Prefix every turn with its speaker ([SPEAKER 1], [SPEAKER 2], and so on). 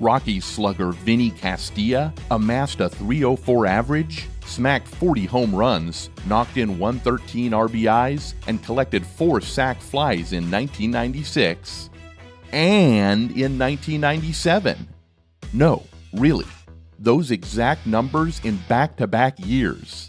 [SPEAKER 1] Rockies slugger Vinny Castilla amassed a 304 average, smacked 40 home runs, knocked in 113 RBIs, and collected four sac flies in 1996 and in 1997. No, really, those exact numbers in back to back years.